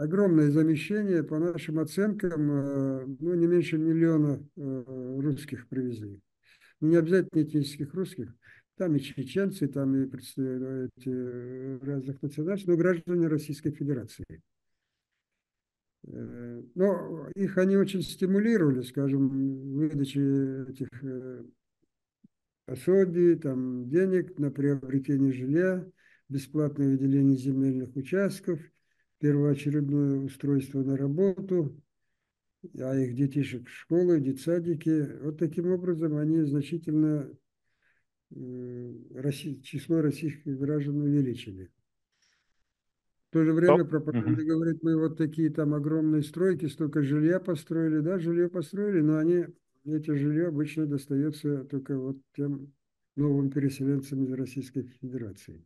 огромное замещение, по нашим оценкам, э, ну, не меньше миллиона э, русских привезли. Ну, не обязательно этнических русских, там и чеченцы, там и представители разных национальностей, но граждане Российской Федерации. Но их они очень стимулировали, скажем, выдачи этих пособий, там, денег на приобретение жилья, бесплатное выделение земельных участков, первоочередное устройство на работу, а их детишек в школы, детсадики. Вот таким образом они значительно число российских граждан увеличили. В то же время пропаганда говорит, мы вот такие там огромные стройки, столько жилья построили. Да, жилье построили, но они эти жилье обычно достается только вот тем новым переселенцам из Российской Федерации.